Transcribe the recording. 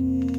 you.